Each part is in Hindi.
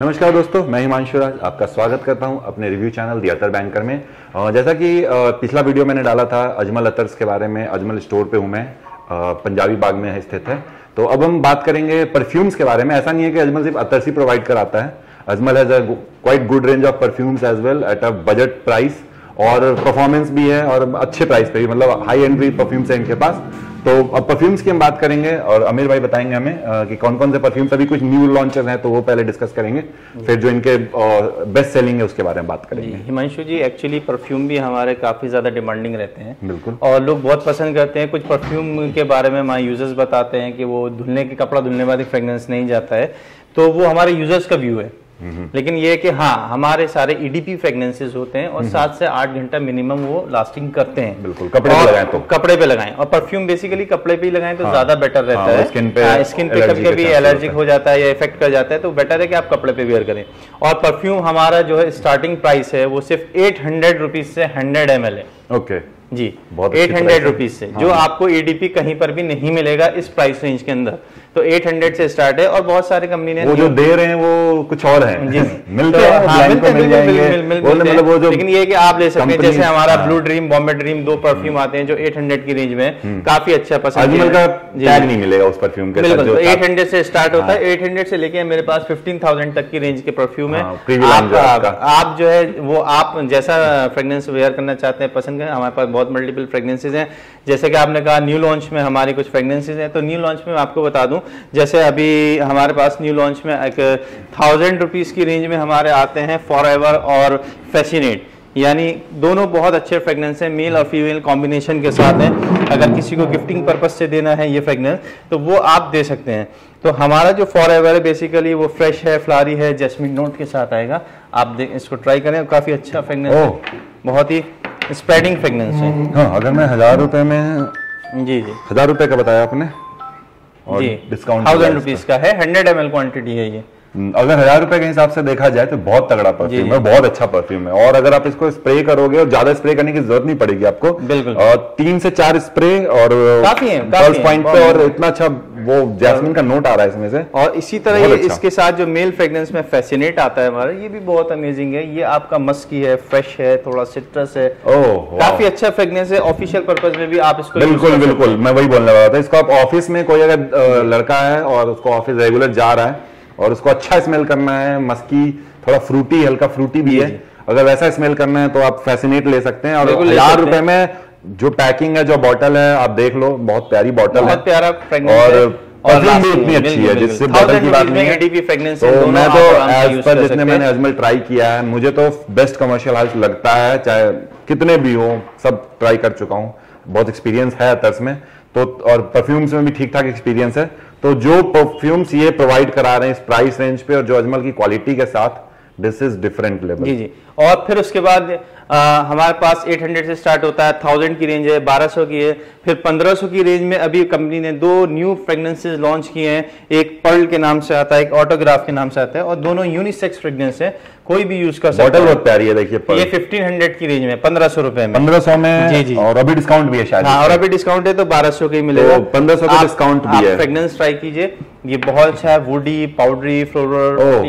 नमस्कार दोस्तों, मैं हिमांशु राज आपका स्वागत करता हूँ अपने review channel the Attar banker में। जैसा कि पिछला वीडियो मैंने डाला था, अजमल अतर्स के बारे में, अजमल स्टोर पे हूँ मैं पंजाबी बाग में स्थित है। तो अब हम बात करेंगे परफ्यूम्स के बारे में। ऐसा नहीं है कि अजमल सिर्फ़ अतर्स ही प्रोवाइड कराता है। Ajmal has a quite good range of perfumes as well at a budget price और परफॉर्मेंस भी है और अच्छे प्राइस पे भी मतलब हाई एंड भी परफ्यूम्स है इनके पास। तो अब परफ्यूम्स की हम बात करेंगे और अमीर भाई बताएँगे हमें अ, कि कौन कौन से परफ्यूम्स अभी कुछ न्यू लॉन्चर हैं तो वो पहले डिस्कस करेंगे फिर जो इनके बेस्ट सेलिंग है उसके बारे में बात करेंगे। हिमांशु जी एक्चुअली परफ्यूम भी हमारे काफ़ी ज़्यादा डिमांडिंग रहते हैं। बिल्कुल। और लोग बहुत पसंद करते हैं कुछ परफ्यूम के बारे में हमारे यूज़र्स बताते हैं कि वो धुलने के कपड़ा धुलने के बाद फ्रेगनेंस नहीं जाता है। तो वो हमारे यूज़र्स का व्यू है। लेकिन ये है कि हाँ हमारे सारे ईडीपी फ्रेगनेंसेस होते हैं और सात से आठ घंटा मिनिमम वो लास्टिंग करते हैं। बिल्कुल, कपड़े पे लगाएँ तो। कपड़े पे लगाएँ। और परफ्यूम बेसिकली कपड़े पे ही लगाएँ तो हाँ, ज़्यादा बेटर रहता हाँ, है skin पे स्किन पे कभी कभी एलर्जिक हो जाता है या इफ़ेक्ट कर जाता है तो बेटर है कि आप कपड़े पे वेयर करें। और परफ्यूम हमारा जो है स्टार्टिंग प्राइस है वो सिर्फ़ एट हंड्रेड रुपीज़ से हंड्रेड एम है। ओके जी एट हंड्रेड रुपीज़ से। जो आपको एडीपी कहीं पर भी नहीं मिलेगा इस प्राइस रेंज के अंदर। तो 800 से स्टार्ट है और बहुत सारे कंपनी ने वो जो दे रहे हैं वो कुछ और है। जी। मिल रहे हैं हाँ, मिलते मिल जाएँगे। मतलब हैं। लेकिन ये कि आप ले सकते हैं जैसे हमारा हाँ। ब्लू ड्रीम बॉम्बे ड्रीम दो परफ्यूम आते हैं जो 800 की रेंज में काफ़ी अच्छा पसंद अजमल का है। टैग नहीं मिलेगा उस परफ्यूम के बिल्कुल जो तो आप- 800 से स्टार्ट होता है। 800 से लेके मेरे पास 15000 तक की रेंज के परफ्यूम है। हाँ, आप, जो है है वो आप जैसा फ्रेगनेंस वेयर करना चाहते हैं पसंद करें हमारे पास बहुत मल्टीपल फ्रेग्रेंसेज हैं। जैसे कि आपने कहा न्यू लॉन्च में हमारी कुछ फ्रेग्रेंसेज हैं तो न्यू लॉन्च में आपको बता दूँ जैसे अभी हमारे पास न्यू लॉन्च में एक थाउज़ेंड रुपीज़ की रेंज में हमारे आते हैं फॉर और फैसिनेट यानी दोनों बहुत अच्छे फ्रेग्रेंस हैं मेल और फीमेल कॉम्बिनेशन के साथ हैं। अगर किसी को गिफ्टिंग पर्पज से देना है ये फ्रेग्रेंस तो वो आप दे सकते हैं। तो हमारा जो फॉर एवर है बेसिकली वो फ्रेश है फ्लारी है जैस्मिन नोट के साथ आएगा। आप देख इसको ट्राई करें काफ़ी अच्छा फ्रेग्रेंस है। बहुत ही स्प्रेडिंग फ्रेग्रेंस है। हाँ अगर मैं हज़ार रुपए में जी जी। हज़ार रुपए का बताया आपने? और डिस्काउंट थाउज़ेंड रुपीज़ का है हंड्रेड एम क्वांटिटी है ये। अगर हज़ार रुपए के हिसाब से देखा जाए तो बहुत तगड़ा परफ्यूम है बहुत अच्छा परफ्यूम है। और अगर आप इसको स्प्रे करोगे और ज़्यादा स्प्रे करने की ज़रूरत नहीं पड़ेगी आपको बिल्कुल। और तीन से चार स्प्रे और है, है, पॉइंट पे और इतना अच्छा वो जैस्मिन का नोट आ रहा है इसमें से। और इसी तरह ये अच्छा। इसके साथ जो मेल फ्रेग्रेंस में फैसिनेट आता है हमारा ये भी बहुत अमेजिंग है। ये आपका मस्की है फ्रेश है थोड़ा सिट्रस है। ओह। काफ़ी अच्छा फ्रेग्रेंस है। ऑफिशियल पर्पज में भी आप इसको बिल्कुल बिल्कुल मैं वही बोलने वाला था। इसको आप ऑफ़िस में कोई अगर लड़का है और उसको ऑफ़िस रेगुलर जा रहा है और उसको अच्छा स्मेल करना है मस्की थोड़ा फ्रूटी हल्का फ्रूटी भी है। अगर वैसा स्मेल करना है तो आप फैसिनेट ले सकते हैं और हज़ार रुपए में जो पैकिंग है जो बॉटल है आप देख लो बहुत प्यारी बॉटल है। प्यारा और परफ्यूम भी इतनी अच्छी है जिससे बॉटल की बात नहीं है। तो मैं तो एज पर जितने मैंने अजमल ट्राई किया है मुझे तो बेस्ट कमर्शियल हाउस लगता है चाहे कितने भी हो सब ट्राई कर चुका हूँ। बहुत एक्सपीरियंस है में। तो और परफ्यूम्स में भी ठीक ठाक एक्सपीरियंस है। तो जो परफ्यूम्स ये प्रोवाइड करा रहे हैं इस प्राइस रेंज पे और जो अजमल की क्वालिटी के साथ दिस इज़ डिफरेंट लेवल जी जी। और फिर उसके बाद आ, हमारे पास 800 से स्टार्ट होता है 1000 की रेंज है 1200 की है फिर 1500 की रेंज में अभी कंपनी ने दो न्यू फ्रेग्रेंसेज लॉन्च किए हैं। एक पर्ल के नाम से आता है एक ऑटोग्राफ के नाम से आता है और दोनों यूनिसेक्स फ्रेग्रेंस है। कोई भी यूज़ कर सकता है। बहुत प्यारी है देखिए ये 1500 की रेंज में 1500 रुपए में। पंद्रह सौ में जी, जी। और अभी डिस्काउंट भी है शायद। हाँ और अभी डिस्काउंट है तो बारह सौ के ही मिलेगा। तो 1500 का डिस्काउंट भी है। फ्रेग्रेंस ट्राई कीजिए। ये बहुत अच्छा है वुडी पाउडरी फ्लोरल ओह।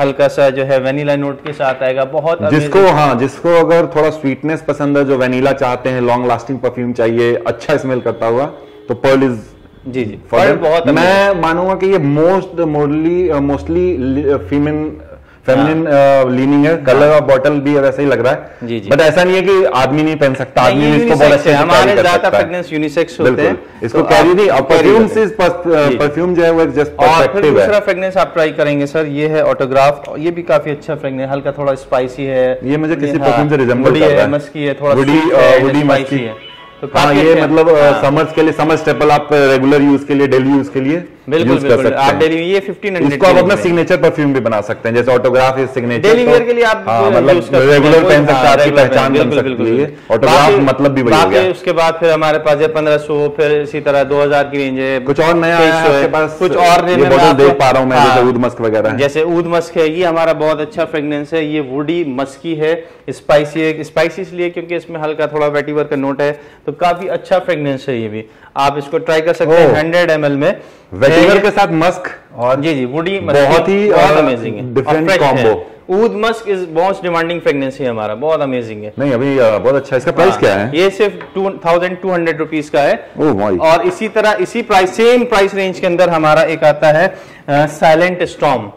हल्का सा जो है वेनिला नोट के साथ आएगा। बहुत जिसको हाँ जिसको अगर थोड़ा स्वीटनेस पसंद है जो वेनिला चाहते हैं लॉन्ग लास्टिंग परफ्यूम चाहिए अच्छा स्मेल करता हुआ तो पर्ल इज़ जी जी। पर्ल बहुत मैं मानूँगा कि ये मोस्ट मोडली मोस्टली फीमेन फेमिनिन लीनिंग है कलर और बॉटल भी वैसा ही लग रहा है। जी, जी। बट ऐसा नहीं है कि आदमी नहीं पहन सकता आदमी इसको बहुत अच्छे है, से हमारे ज़्यादा फ्रेग्रेंस यूनिसेक्स होते हैं इसको तो कैरी नहीं और परफ्यूम से परफ्यूम जो। है वो जस्ट फिर परफेक्टिव दूसरा है फ्रेग्रेंस आप ट्राई करेंगे सर ये है ऑटोग्राफ ये भी काफ़ी अच्छा फ्रेग्रेंस हल्का थोड़ा स्पाइसी है। ये मुझे किसी हाँ, परफ्यूम से resemble woody कर रहा है है। मस्की है थोड़ा अ, है, मस्की। है। तो हाँ ये अच्छा मतलब हाँ। समर्स के लिए समर स्टेपल आप रेगुलर यूज़ के लिए डेली यूज़ के लिए बिल्कुल use कर बिल्कुल। आप डेली ये 1500 इसको आप अपना सिग्नेचर परफ्यूम भी बना सकते हैं जैसे Autograph is signature daily wear के लिए आप हाँ, मतलब सकते हैं, रेगुलर पहन सकते हैं हाँ, आपकी पहचान बन सकती है। ऑटोग्राफ मतलब भी वही हो गया। उसके बाद फिर हमारे पास है 1500 फिर इसी तरह 2000 की रेंज है। कुछ और नया है आपके पास? कुछ और बॉटल देख पा रहा हूँ मैं हाँ। जैसे ऊद मस्क वगैरह है। जैसे ऊद मस्क है ये हमारा बहुत अच्छा फ्रेग्रेंस है ये वुडी मस्की है स्पाइसी है स्पाइसी इसलिए क्योंकि इसमें हल्का थोड़ा वेटिवर का नोट है तो काफ़ी अच्छा फ्रेग्रेंस है ये भी। आप इसको ट्राई कर सकते हैं हंड्रेड एम में। ये- के साथ मस्क और जी जी वुडी बहुत ही, बहुत अमेजिंग है। different और fresh ऊद musk is most demanding fragrance है हमारा बहुत अमेजिंग है। नहीं अभी अ, बहुत अच्छा इसका प्राइस हाँ, क्या है? ये सिर्फ़ two thousand two hundred rupees का है। और इसी तरह इसी प्राइस सेम प्राइस रेंज के अंदर हमारा एक आता है साइलेंट स्टॉम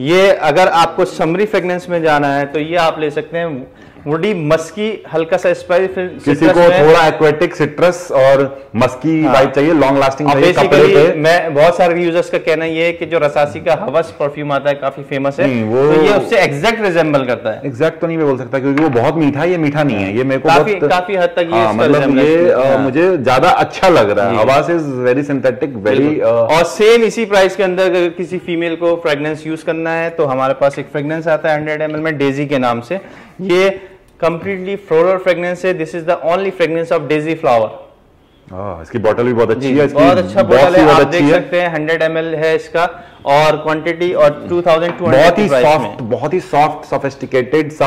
ये अगर आपको समरी फ्रेगनेंस में जाना है तो ये आप ले सकते हैं वुडी मस्की हल्का सा स्पाइस किसी को थोड़ा एक्वेटिक सिट्रस और मस्की हाँ। वाइब चाहिए लॉन्ग लास्टिंग चाहिए कपड़े बेसिकली पे। मैं बहुत सारे यूज़र्स का कहना ये है कि जो रसासी का हवस परफ्यूम आता है काफ़ी फ़ेमस है वो- तो ये उससे एग्जैक्ट रिजेंबल करता है। एग्जैक्ट तो नहीं मैं बोल सकता क्योंकि वो बहुत मीठा है ये मीठा नहीं है ये मेरे को काफी- काफ़ी हद तक ये हाँ, मतलब ये है। मुझे ज़्यादा अच्छा लग रहा है। आवाज़ इज़ वेरी सिंथेटिक वेरी और सेम इसी प्राइस के अंदर अगर किसी फीमेल को फ्रेग्रेंस यूज़ करना है तो हमारे पास एक फ्रेग्रेंस आता है हंड्रेड एम में डेजी के नाम से। ये कंप्लीटली फ्लोरल फ्रेग्रेंस है. This is the only fragrance of daisy flower इसकी बॉटल भी बहुत अच्छी है इसकी बहुत अच्छा बॉटल है. आप देख सकते हैं हंड्रेड एम है इसका. और क्वांटिटी और टू थाउज़ेंड टू बहुत ही सॉफ्ट बहुत ही सॉफ्ट सोफिस्टिकेटेड सा।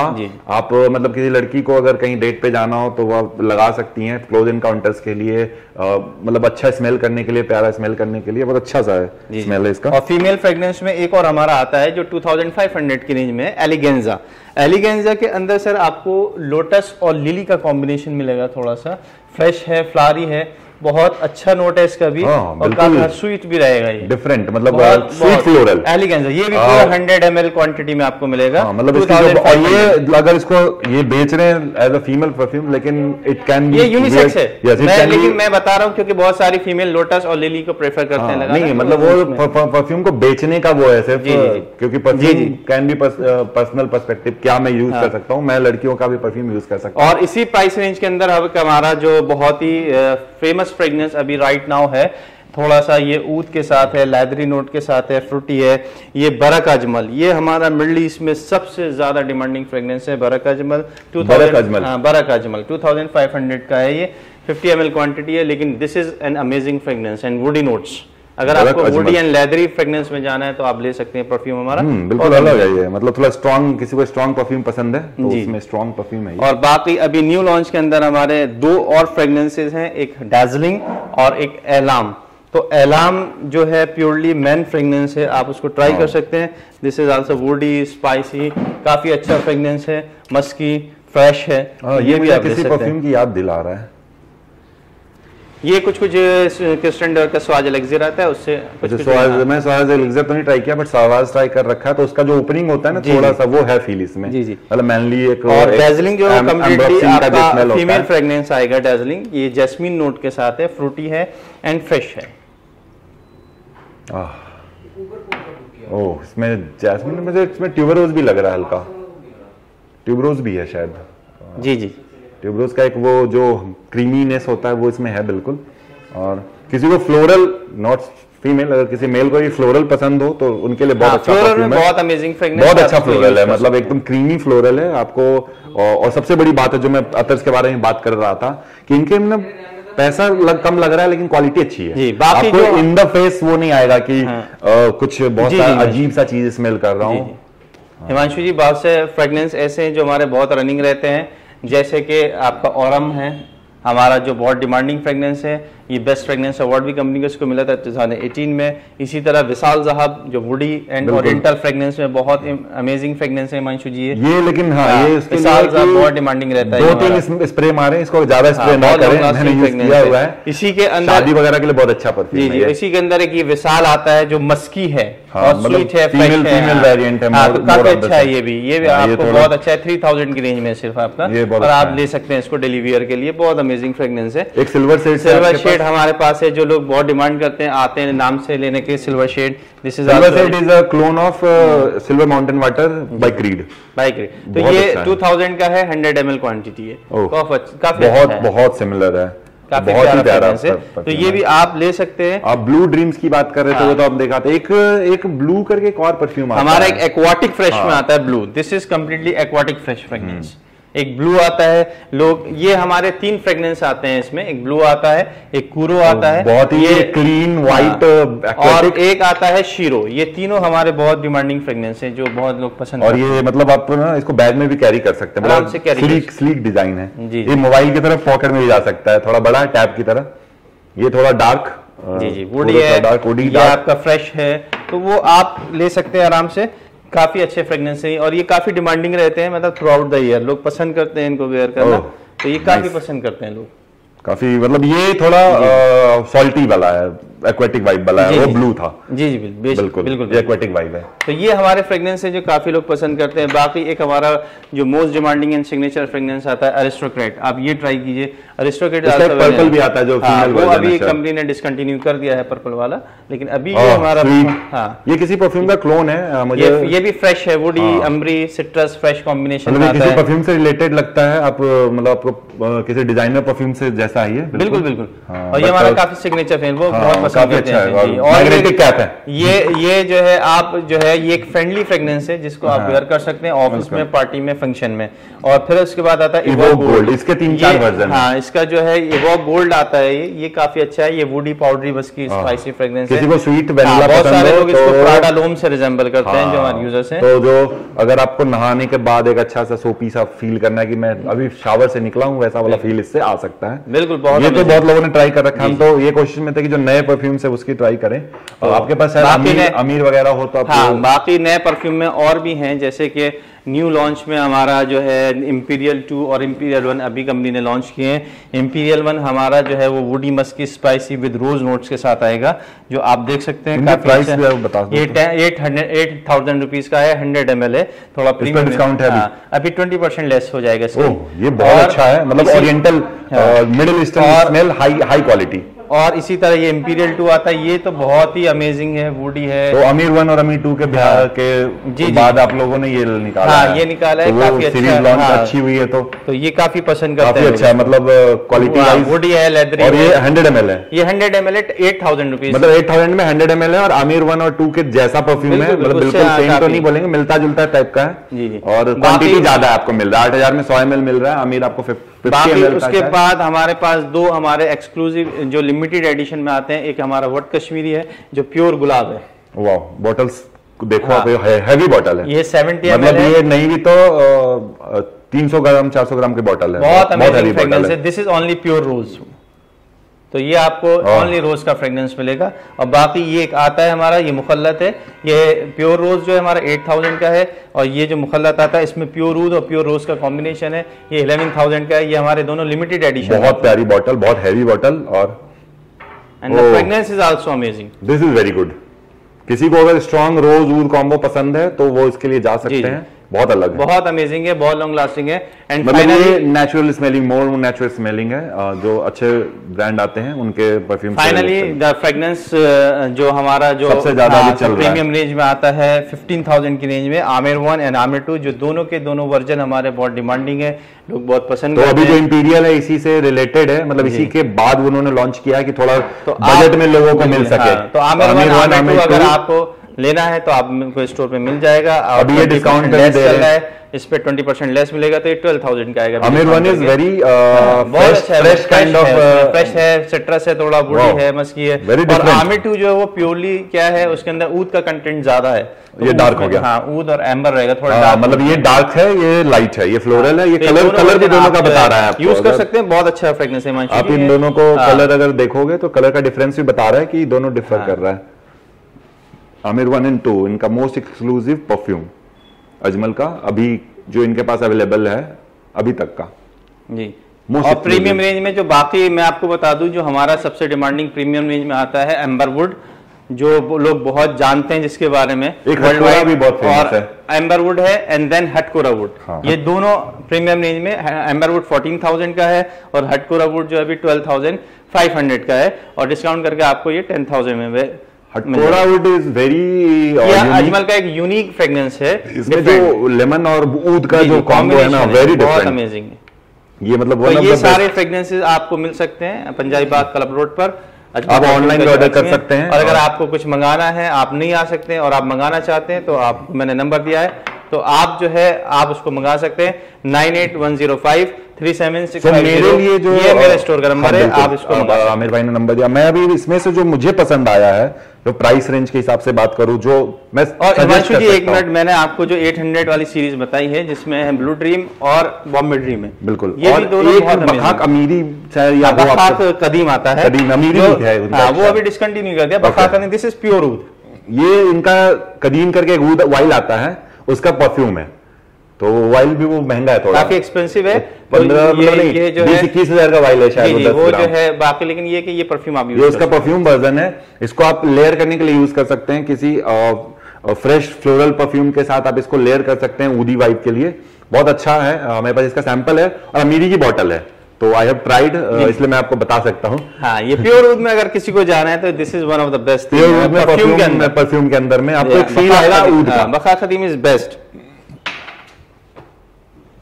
आप मतलब किसी लड़की को अगर कहीं डेट पे जाना हो तो वो आप लगा सकती हैं क्लोज इनकाउंटर्स के लिए मतलब अच्छा स्मेल करने के लिए प्यारा स्मेल करने के लिए बहुत अच्छा सा है स्मेल है इसका। और फीमेल फ्रेग्रेंस में एक और हमारा आता है जो 2500 की रेंज में एलिगेंजा एलिगेंजा के अंदर सर आपको लोटस और लिली का कॉम्बिनेशन मिलेगा थोड़ा सा। फ्रेश है फ्लारी है बहुत अच्छा नोट है इसका भी हाँ, और काफ़ी स्वीट भी रहेगा ये। डिफरेंट मतलब स्वीट फ्लोरल एलिगेंजा ये भी हाँ। पूरा 100 ml क्वांटिटी में आपको मिलेगा। हाँ, मतलब इसकी जो और ये अगर इसको ये बेच रहे हैं एज अ फीमेल परफ्यूम लेकिन इट कैन बी ये यूनिसेक्स है। मैं लेकिन मैं बता रहा हूँ क्योंकि बहुत सारी फीमेल लोटस और लिली को प्रेफर करते हैं नहीं तो मतलब वो परफ्यूम को बेचने का वो है सिर्फ़। क्योंकि perfume can be personal perspective क्या मैं यूज़ कर सकता हूँ? मैं लड़कियों का भी परफ्यूम यूज़ कर सकता हूँ। और इसी प्राइस रेंज के अंदर हमारा जो बहुत ही फ़ेमस फ्रेग्रेंस अभी राइट नाउ है। थोड़ा सा ये ऊद के साथ है लैदरी नोट के साथ है फ्रूटी है। ये बरक अजमल ये हमारा मिडल ईस्ट में सबसे ज़्यादा डिमांडिंग फ्रेग्रेंस है बरक अजमल। 2000 बरक अजमल। हाँ, बरक अजमल। 2500 का है ये। 50 एम क्वांटिटी है लेकिन this is an amazing fragrance and woody notes अगर आपको वुडी एंड लेदरी फ्रेग्रेंस में जाना है तो आप ले सकते हैं परफ्यूम हमारा। हम्म, बिल्कुल अलग है ये। मतलब थोड़ा स्ट्रॉन्ग किसी को स्ट्रॉन्ग परफ्यूम पसंद है तो। उसमें स्ट्रॉन्ग परफ्यूम है ये। और बाकी अभी न्यू लॉन्च के अंदर हमारे दो और फ्रेग्रेंसेस हैं एक डार्जिलिंग और एक एलाम तो एलाम जो है प्योरली मैन फ्रेग्रेंस है आप उसको ट्राई कर सकते हैं। This is also woody spicy काफ़ी अच्छा फ्रेग्रेंस है मस्की फ्रेश है। हाँ, तो ये भी आप किसी परफ्यूम की याद दिला रहा है। ये कुछ कुछ क्रिस्टन का स्वाज एलेक्सिर आता है उससे कुछ अच्छा कुछ स्वाज मैं स्वाज एलिक्सर तो नहीं ट्राई किया बट सावाज ट्राई कर रखा है तो उसका जो ओपनिंग होता है ना थोड़ा सा वो है फील इसमें। जी, जी। मतलब मैनली एक और डेजलिंग जो कम्प्लीटली आपका फीमेल फ्रेग्रेंस आएगा डेजलिंग ये जैस्मिन नोट के साथ है फ्रूटी है एंड फ्रेश है। ओह इसमें जैस्मिन मुझे इसमें ट्यूबरोज भी लग रहा है हल्का। ट्यूबरोज भी है शायद। जी जी। ट्यूबरोज का एक वो जो क्रीमीनेस होता है वो इसमें है बिल्कुल। और किसी को फ्लोरल नॉट फीमेल अगर किसी मेल को भी फ्लोरल पसंद हो तो उनके लिए बहुत अच्छा फ्लोरल हाँ, में बहुत अमेजिंग फ्रेग्रेंस बहुत अच्छा फ्लोरल है मतलब एकदम क्रीमी फ्लोरल है। आपको और, सबसे बड़ी बात है जो मैं अतर्स के बारे में बात कर रहा था कि इनके मतलब पैसा लग, कम लग रहा है लेकिन क्वालिटी अच्छी है। बाकी आपको इन द फेस वो नहीं आएगा कि अ, कुछ बहुत अजीब सा चीज़ स्मेल कर रहा हूँ। हिमांशु जी बहुत से फ्रेग्रेंस ऐसे हैं जो हमारे बहुत रनिंग रहते हैं। जैसे कि आपका औरम है हमारा जो बहुत डिमांडिंग फ्रेगनेंस है ये बेस्ट फ्रेगनेंस अवार्ड भी कंपनी को इसको मिला था 2018 में इसी तरह विशाल जहाब जो वुडी एंड। ओरिएंटल फ्रेग्रेंस में बहुत अमेजिंग फ्रेग्रेंस है हिमांशु जी ये लेकिन हाँ हाँ, ये इसके विशाल साहब बहुत demanding रहता है दो तीन स्प्रे मारे इसको ज़्यादा स्प्रे हाँ, ना करें मैंने यूज़ किया हुआ है इसी के अंदर शादी वगैरह के लिए बहुत अच्छा जी परफ्यूम जी है इसी के अंदर एक ये विशाल आता है जो मस्की है हाँ, और मतलब स्वीट है fresh है, female हाँ। variant है, हाँ, तो काफ़ी अच्छा है. ये भी ये हाँ, आपको बहुत अच्छा है थ्री थाउज़ेंड की रेंज में सिर्फ़ आपका और अच्छा आप है। ले सकते हैं इसको डेलीवियर के लिए बहुत अमेजिंग फ्रेग्रेंस है। एक सिल्वर शेड सिल्वर शेड हमारे पास है जो लोग बहुत डिमांड करते हैं आते हैं नाम से लेने के Silver Shade this is Silver Shade is a clone of Silver Mountain Water by Creed bike तो ये अच्छा है। 2000 का है 100 ml क्वांटिटी है। काफ़ी अच्छा- बहुत अच्छा बहुत सिमिलर है। काफ़ी बहुत ही प्यारा per- तो ये भी आप ले सकते हैं। आप ब्लू ड्रीम्स की बात कर रहे थे हाँ। वो तो आप देखा था एक एक ब्लू करके एक और परफ्यूम हमारा एक एक्वाटिक फ्रेश हाँ। में आता है Blue this is completely aquatic fresh fragrance एक ब्लू आता है। लोग ये हमारे तीन फ्रेग्रेंस आते हैं इसमें। एक ब्लू आता है एक कुरो आता है। बहुत ही white, हाँ। और एक आता है शीरो ये तीनों हमारे बहुत डिमांडिंग फ्रेग्रेंस है जो बहुत लोग पसंद और ये मतलब आप ना इसको बैग में भी कैरी कर सकते हैं। आराम से carry स्लीक स्लीक डिज़ाइन है। जी, ये मोबाइल की तरफ़ पॉकेट में भी जा सकता है थोड़ा बड़ा टैब की तरह। ये थोड़ा डार्क जी जी वुडी है। woody, आपका फ्रेश है। तो वो आप ले सकते हैं आराम से। काफ़ी अच्छे फ्रेगनेंस है और ये काफ़ी डिमांडिंग रहते हैं मतलब थ्रू आउट द ईयर लोग पसंद करते हैं इनको वेयर करना। तो ये काफ़ी पसंद करते हैं लोग। काफ़ी मतलब ये थोड़ा सॉल्टी वाला है। एक्वेटिक वाइब वाला है वो ब्लू था। जी जी बिल्कुल बिल्कुल ये एक्वेटिक वाइब है। तो ये हमारे फ्रेग्रेंस है जो काफ़ी लोग पसंद करते हैं। बाकी एक हमारा जो most demanding and signature fragrance आता है अरिस्टोक्रेट आप ये ट्राई कीजिए। अरिस्टोक्रेट purple भी आता है जो female वो अभी कंपनी ने डिसकंटिन्यू कर दिया है पर्पल वाला। लेकिन अभी जो हमारा। हाँ। ये किसी परफ्यूम का क्लोन है? मुझे ये भी फ्रेश है woody ambery citrus fresh combination किसी परफ्यूम से रिलेटेड लगता है? आप मतलब आपको किसी डिज़ाइनर परफ्यूम से जैसा ही है बिल्कुल बिल्कुल। हाँ, और ये हमारा काफ़ी सिग्नेचर है वो हाँ, बहुत काफ़ी अच्छा है, और magnetic है। ये ये जो है आप जो है ये एक फ्रेंडली फ्रेग्रेंस है जिसको आप हाँ। वेयर कर सकते हैं ऑफ़िस में पार्टी में फ़ंक्शन में। और फिर उसके बाद आता है Evoque Gold, इसके तीन चार version हैं। हाँ इसका जो है Evoque गोल्ड आता है ये ये काफ़ी अच्छा है ये वुडी पाउडरी बस की स्पाइसी फ्रेग्रेंस है किसी को sweet हाँ, vanilla बहुत सारे लोग इसको तो- प्राडा लोम से रिजेंबल करते हैं जो हाँ, हमारे यूज़र्स हैं। तो जो अगर आपको नहाने के बाद एक अच्छा सा सोपी सा फील करना है कि मैं अभी शावर से निकला हूँ वैसा वाला फील इससे आ सकता है। बिल्कुल बहुत ये तो बहुत लोगों ने ट्राई कर रखा है। हम तो ये कोशिश में थे कि जो नए परफ्यूम है उसकी ट्राई करें। और आपके पास बाकी अमीर अमीर वगैरह हो तो आप हाँ बाकी नए परफ्यूम में और भी हैं जैसे कि न्यू लॉन्च में हमारा जो है इम्पीरियल टू और इंपीरियल वन अभी कंपनी ने लॉन्च किए हैं। इंपीरियल वन हमारा जो है वो woody musky spicy with rose notes के साथ आएगा जो आप देख सकते हैं price अच्छा- भी आप बता ये eight hundred eight thousand rupees का है हंड्रेड एम है थोड़ा प्रीमियम discount है अभी? ट्वेंटी परसेंट लेस हो जाएगा इसका। ये बहुत अच्छा है मतलब oriental Middle Eastern smell high high quality और इसी तरह ये इम्पीरियल टू आता है ये तो बहुत ही अमेजिंग है वुडी है। तो अमीर वन और अमीर टू के बिहार के जी। बाद आप लोगों ने ये निकाला हाँ, है। ये निकाला है, तो काफ़ी अच्छा सीरीज़ है, लॉन्च हाँ। अच्छी हुई है तो। तो ये काफ़ी पसंद करते काफ़ी हैं अच्छा है मतलब क्वालिटी वुडी है लेदरी और ये हंड्रेड एम है। ये hundred M L eight thousand rupees मतलब एट थाउज़ेंड में हंड्रेड एम है और अमीर वन और टू के जैसा परफ्यूम है मतलब बिल्कुल, सेम तो नहीं बोलेंगे मिलता जुलता टाइप का है। और क्वांटिटी ज़्यादा आपको मिल रहा है आठ हज़ार में सौ एम मिल रहा है अमीर आपको फिफ्टी बाकी उसके बाद हमारे पास दो हमारे एक्सक्लूसिव जो लिमिटेड एडिशन में आते हैं। एक हमारा वट कश्मीरी है जो प्योर गुलाब है। वाह बॉटल्स देखो हाँ। आप हैवी बॉटल है। ये सेवेंटी मतलब ये नहीं भी तो तीन सौ ग्राम चार सौ ग्राम की बॉटल है। बहुत अमेजिंग फ्रेग्रेंस है। है। This is only pure rose तो ये आपको हाँ। ओनली रोज का फ्रेग्रेंस मिलेगा। और बाकी ये एक आता है हमारा ये मुखलत है। ये प्योर रोज जो है हमारा 8000 का है और ये जो मुखलत आता है इसमें प्योर ऊद और प्योर रोज का कॉम्बिनेशन है। ये 11000 का है ये हमारे दोनों लिमिटेड एडिशन बहुत प्यारी बॉटल बहुत हैवी बॉटल और and the oh. Is also amazing this is very good किसी को अगर स्ट्रॉन्ग रोज ऊद कॉम्बो पसंद है तो वो इसके लिए जा सकते। हैं। बहुत अलग है। बहुत अमेजिंग है बहुत लॉन्ग लास्टिंग है। एंड मतलब ये finally natural smelling more natural smelling है जो अच्छे ब्रांड आते हैं उनके परफ्यूम फाइनली द फ्रेग्रेंस जो हमारा जो सबसे ज़्यादा अभी चल रहा है। प्रीमियम रेंज में आता है 15000 की रेंज में Aamir one and Aamir two जो दोनों के दोनों वर्जन हमारे बहुत डिमांडिंग है लोग बहुत पसंद तो अभी जो इंपीरियल है इसी से रिलेटेड है मतलब इसी के बाद उन्होंने लॉन्च किया है कि थोड़ा तो बजट में लोगों को मिल सके। हाँ, तो आमिर वन आमिर टू अगर आपको लेना है तो आपको स्टोर पे मिल जाएगा और अभी ये 20% discount पे लेस चल रहा है इस पे 20% परसेंट लेस मिलेगा तो ये 12000 का आएगा आमिर वन इज़ वेरी बहुत है फ्रेश काइंड ऑफ़ फ्रेश है सिट्रस है थोड़ा. बूढ़ी है मस्की है और आमिर टू जो है वो प्योरली क्या है उसके अंदर ऊद का कंटेंट ज़्यादा है तो ये डार्क हो गया। हाँ ऊद और एम्बर रहेगा थोड़ा हाँ, मतलब ये डार्क है ये लाइट है ये फ्लोरल है ये तो कलर दोनों कलर भी दोनों का बता रहा है यूज़ कर सकते हैं बहुत अच्छा फ्रेग्रेंस है आप इन दोनों को हाँ। कलर अगर देखोगे तो कलर का डिफरेंस भी बता रहा है कि दोनों डिफर हाँ। कर रहा है आमिर वन एंड टू इनका मोस्ट एक्सक्लूसिव परफ्यूम। अजमल का अभी जो इनके पास अवेलेबल है अभी तक का। जी। Most और प्रीमियम रेंज में जो बाकी मैं आपको बता दूँ जो हमारा सबसे डिमांडिंग प्रीमियम रेंज में आता है एम्बरवुड जो लोग बहुत जानते हैं जिसके बारे में। हटकोरा भी बहुत और एम्बरवुड है एंड देन हटकोरा वुड हाँ, ये दोनों प्रीमियम रेंज में एम्बरवुड 14000 का है और हटकोरा वुड जो अभी 12500 का है। और डिस्काउंट करके आपको ये 10000 में जाएगा। वुड इज़ वेरी अजमल का एक यूनिक फ्रेग्रेंस है इसमें जो लेमन और ऊद का जो कॉम्बो है ना वेरी बहुत डिफरेंट अमेजिंग है। ये मतलब तो ये सारे फ्रेग्रेंसेस आपको मिल सकते हैं पंजाबी बाग क्लब रोड पर। आप ऑनलाइन भी ऑर्डर कर सकते हैं। और अगर आपको कुछ मंगाना है आप नहीं आ सकते हैं और आप मंगाना चाहते हैं तो आप मैंने नंबर दिया है। तो आप जो है आप उसको मंगा सकते हैं। Nine eight one zero five three seven six तो मेरे लिए जो ये मेरा स्टोर का नंबर हाँ, है आप इसको मंगा आमिर भाई ने नंबर दिया। मैं अभी इसमें से जो मुझे पसंद आया है जो प्राइस रेंज के हिसाब से बात करूँ जो मैं और हिमांशु जी एक मिनट मैंने आपको जो 800 वाली सीरीज़ बताई है जिसमें है ब्लू ड्रीम और बॉम्बे ड्रीम है। बिल्कुल। ये और भी दोनों एक बहुत बखाक अमीरी या वो बखाक आपको- कदीम आता है। कदीम, अमीरी भी है हाँ, वो अच्छा। अभी डिसकंटिन्यू कर दिया। बखाक. दिस इज़ प्योर ऊद ये इनका कदीम करके एक वाइल आता है। उसका परफ्यूम है। तो वाइल भी वो महँगा है थोड़ा। काफ़ी एक्सपेंसिव है पंद्रह ये, मतलब नहीं बीस इक्कीस हज़ार का वाइल है शायद जी वो जो है बाकी लेकिन ये कि ये परफ्यूम आप ये उसका परफ्यूम वर्जन है। इसको आप लेयर करने के लिए यूज़ कर सकते हैं। किसी फ्रेश फ्लोरल परफ्यूम के साथ आप इसको लेयर कर सकते हैं ऊदी वाइब के लिए। बहुत अच्छा है। अ, मेरे पास इसका सैंपल है और अमीरी की बॉटल है। तो आई हैव ट्राइड इसलिए मैं आपको बता सकता हूँ। हाँ ये प्योर ऊद में अगर किसी को जाना है तो this is one of the best perfume perfume के अंदर। परफ्यूम के अंदर में आपको एक फील आएगा ऊद का बखाक कदीम इज़ बेस्ट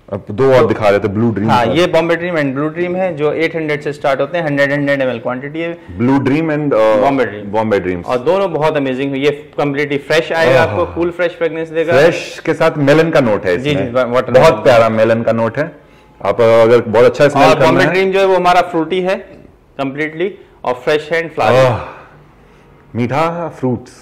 अब दो और दिखा रहे थे ब्लू ड्रीम हाँ ये Bombay Dream and Blue Dream है जो 800 से स्टार्ट होते हैं 100 100 ml क्वांटिटी है। Blue Dream and Bombay Dream Bombay Dream और दोनों बहुत अमेजिंग है ये कम्प्लीटली फ्रेश आएगा आपको कूल फ्रेश फ्रेग्रेंस देगा। फ्रेश के साथ मेलन का नोट है जी, जी। बहुत प्यारा मेलन का नोट है। आप अगर बहुत अच्छा स्मेल और करना बॉम्बे है। ड्रीम जो है वो हमारा फ्रूटी है कम्प्लीटली और फ्रेश है एंड फ्लावर मीठा fruits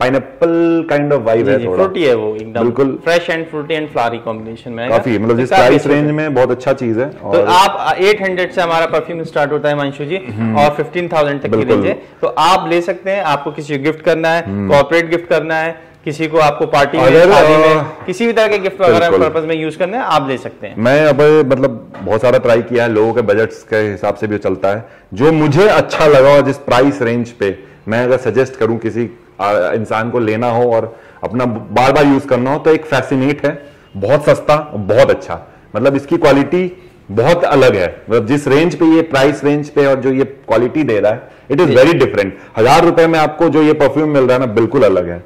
pineapple kind of vibe है थोड़ा। फ्रूटी है वो एकदम। बिल्कुल। Fresh and fruity and flowery combination में काफ़ी मतलब तो जिस प्राइस अच्छा रेंज में बहुत अच्छा चीज़ है तो आप 800 से हमारा परफ्यूम स्टार्ट होता है मंशु जी और 15000 तक की रेंज है। तो आप ले सकते हैं आपको किसी को गिफ्ट करना है कॉर्पोरेट गिफ्ट करना है किसी को आपको पार्टी में शादी में किसी भी तरह के गिफ्ट वगैरह पर्पज में यूज़ करने आप ले सकते हैं। मैं अब मतलब बहुत सारा ट्राई किया है लोगों के बजट के हिसाब से भी चलता है। जो मुझे अच्छा लगा और जिस प्राइस रेंज पे मैं अगर सजेस्ट करूँ किसी इंसान को लेना हो और अपना बार बार यूज़ करना हो तो एक फैसिनेट है। बहुत सस्ता बहुत अच्छा। मतलब इसकी क्वालिटी बहुत अलग है। मतलब जिस रेंज पे ये प्राइस रेंज पे और जो ये क्वालिटी दे रहा है इट इज़ वेरी डिफरेंट हज़ार रुपए में आपको जो ये परफ्यूम मिल रहा है ना बिल्कुल अलग है।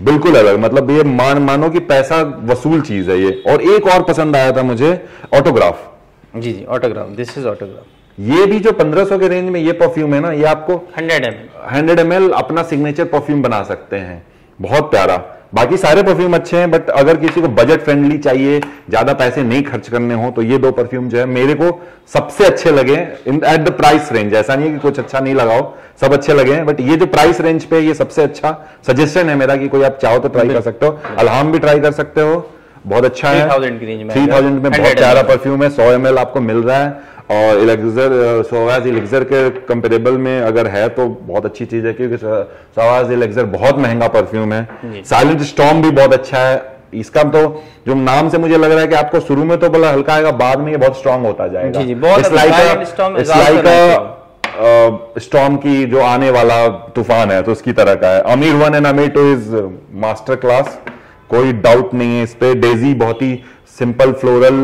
बिल्कुल अलग। मतलब ये मान मानो कि पैसा वसूल चीज़ है ये। और एक और पसंद आया था मुझे ऑटोग्राफ जी जी ऑटोग्राफ दिस इज़ ऑटोग्राफ ये भी जो 1500 के रेंज में ये परफ्यूम है ना ये आपको 100 ml 100 ml अपना सिग्नेचर परफ्यूम बना सकते हैं। बहुत प्यारा। बाकी सारे परफ्यूम अच्छे हैं बट अगर किसी को बजट फ्रेंडली चाहिए ज़्यादा पैसे नहीं खर्च करने हो तो ये दो परफ्यूम जो है मेरे को सबसे अच्छे लगे। एट द प्राइस रेंज ऐसा नहीं है कि कुछ अच्छा नहीं लगाओ सब अच्छे लगे हैं बट ये जो प्राइस रेंज पे ये सबसे अच्छा सजेशन है मेरा कि कोई आप चाहो तो ट्राई कर सकते हो। अलहाम भी ट्राई कर सकते हो बहुत अच्छा है। 3000 की रेंज में थ्री थाउज़ेंड में बहुत प्यारा परफ्यूम है सौ एम आपको मिल रहा है। और इलेक्जर सोवाज इलेक्जर के कंपेरेबल में अगर है तो बहुत अच्छी चीज़ है क्योंकि सोवाज इलेक्जर बहुत महँगा परफ्यूम है। साइलेंट स्टॉम भी बहुत अच्छा है। इसका तो जो नाम से मुझे लग रहा है कि आपको शुरू में तो बड़ा हल्का आएगा बाद में ये बहुत स्ट्रांग होता जाएगा। जी, जी, बहुत स्टॉर्म की जो आने वाला तूफ़ान है तो उसकी तरह का है। Amir one and Amir two is master class कोई डाउट नहीं है इस पे। डेजी बहुत ही सिंपल फ्लोरल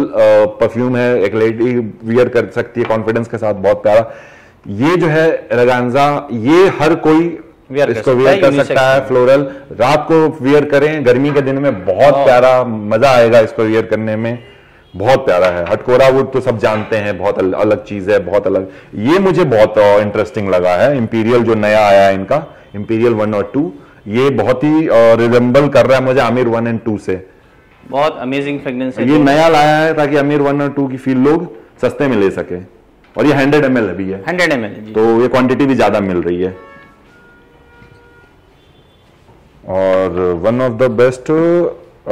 परफ्यूम है एक लेडी वियर कर सकती है कॉन्फिडेंस के साथ बहुत प्यारा। ये जो है रगानजा ये हर कोई कर इसको वियर कर सकता है फ्लोरल रात को वियर करें गर्मी के दिन में बहुत प्यारा मज़ा आएगा इसको वियर करने में। बहुत प्यारा है। हटकोरा वुड तो सब जानते हैं बहुत अल, अलग चीज़ है बहुत अलग। ये मुझे बहुत इंटरेस्टिंग लगा है। इंपीरियल जो नया आया है इनका इंपीरियल वन और टू ये बहुत ही रिजेंबल कर रहा है मुझे आमिर वन एंड टू से। बहुत अमेजिंग फ्रेग्रेंस है। ये नया लाया है ताकि अमीर वन और टू की फील लोग सस्ते में ले सके। और ये हंड्रेड एम एल भी है। 100 ml जी। तो ये क्वांटिटी भी ज़्यादा मिल रही है। और वन ऑफ़ द बेस्ट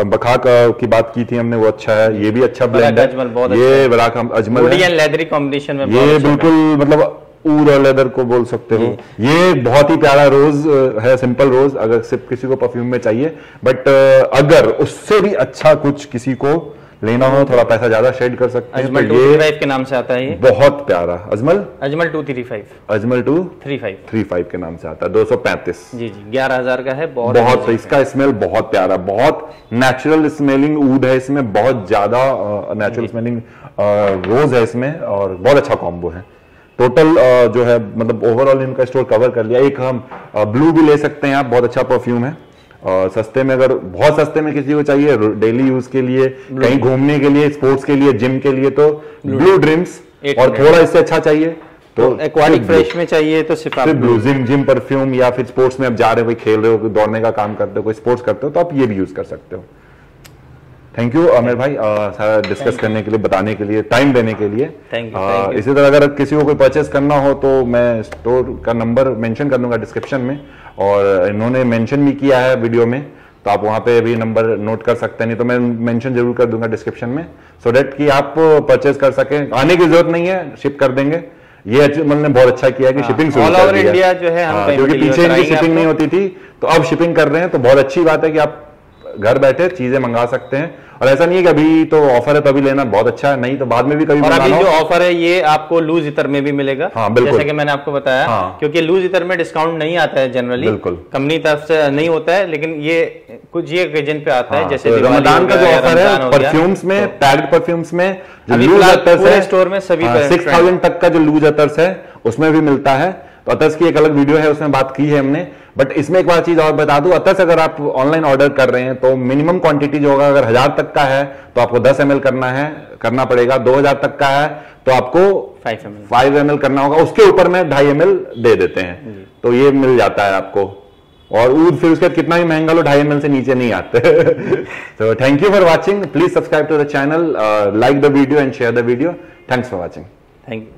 बखाक की बात की थी हमने वो अच्छा है। ये भी अच्छा ब्लेंड बराक अजमल बहुत है। ये हम- अजमल लेदरी कॉम्बिनेशन में ये अच्छा बिल्कुल मतलब और लेदर को बोल सकते हो। ये बहुत ही प्यारा रोज है सिंपल रोज अगर सिर्फ़ किसी को परफ्यूम में चाहिए। बट अगर उससे भी अच्छा कुछ किसी को लेना हो थोड़ा पैसा ज़्यादा शेड कर सकते हैं अजमल तो ये के नाम से आता है ये। बहुत प्यारा। Ajmal? Ajmal two three five. Ajmal two three five. Three five के नाम से आता है दो सौ पैंतीस। जी जी ग्यारह हज़ार का है बहुत बहुत इसका स्मेल बहुत प्यारा बहुत नेचुरल स्मेलिंग ऊद है इसमें बहुत ज़्यादा नेचुरल स्मेलिंग रोज है इसमें और बहुत अच्छा कॉम्बो है। टोटल जो है मतलब ओवरऑल इनका स्टोर कवर कर लिया। एक हम ब्लू भी ले सकते हैं आप बहुत अच्छा परफ्यूम है। और सस्ते में अगर बहुत सस्ते में किसी को चाहिए डेली यूज़ के लिए कहीं घूमने के लिए स्पोर्ट्स के लिए जिम के लिए तो ब्लू ड्रीम्स और थोड़ा इससे अच्छा चाहिए तो एक्वाटिक फ्रेश में चाहिए तो सिर्फ़ आप ब्लू जिम जिम परफ्यूम या फिर स्पोर्ट्स में आप जा रहे हो कोई खेल रहे हो दौड़ने का काम करते हो कोई स्पोर्ट्स करते हो तो आप ये भी यूज़ कर सकते हो। थैंक यू अमीर भाई सारा डिस्कस करने के लिए बताने के लिए टाइम देने के लिए। Thank you. इसी तरह अगर किसी को कोई परचेस करना हो तो मैं स्टोर का नंबर मेंशन कर दूँगा डिस्क्रिप्शन में। और इन्होंने मेंशन भी किया है वीडियो में तो आप वहाँ पे भी नंबर नोट कर सकते हैं। नहीं तो मैं मेंशन ज़रूर कर दूँगा डिस्क्रिप्शन में। सो डेट कि आप परचेस कर सकें। आने की ज़रूरत नहीं है शिप कर देंगे। ये अजमल ने बहुत अच्छा किया कि शिपिंग all over India जो है हम क्योंकि पीछे इनकी शिपिंग नहीं होती थी तो अब शिपिंग कर रहे हैं तो बहुत अच्छी बात है कि आप घर बैठे चीज़ें मंगा सकते हैं। और ऐसा नहीं है कि अभी तो ऑफ़र है तो अभी लेना बहुत अच्छा है नहीं तो बाद में भी कभी और अभी जो ऑफ़र है ये आपको लूज इतर में भी मिलेगा। हाँ, बिल्कुल। जैसे कि मैंने आपको बताया हाँ। क्योंकि लूज इतर में डिस्काउंट नहीं आता है जनरली बिल्कुल। कंपनी तरफ़ से नहीं होता है लेकिन ये कुछ ये ओकेजन पे आता है हाँ, जैसे तो हो का जो ऑफ़र है परफ्यूम्स में पैक्ड परफ्यूम्स में है। स्टोर में सभी सिक्स थाउज़ेंड तक का जो लूज अतर्स है उसमें भी मिलता है। तो अतर्स की एक अलग वीडियो है उसमें बात की है हमने। बट इसमें एक बार चीज़ और बता दूँ अतर्स अगर आप ऑनलाइन ऑर्डर कर रहे हैं तो मिनिमम क्वांटिटी जो होगा अगर हज़ार तक का है तो आपको दस एम करना है करना पड़ेगा। दो हज़ार तक का है तो आपको 5 ml फाइव एम एल करना होगा। उसके ऊपर में ढाई एम दे देते हैं। तो ये मिल जाता है आपको। और ऊद फिर उसके बाद कितना भी महँगा लो ढाई एम से नीचे नहीं आते। तो thank you for watching please subscribe to the channel like the video and share the video thanks for watching thank you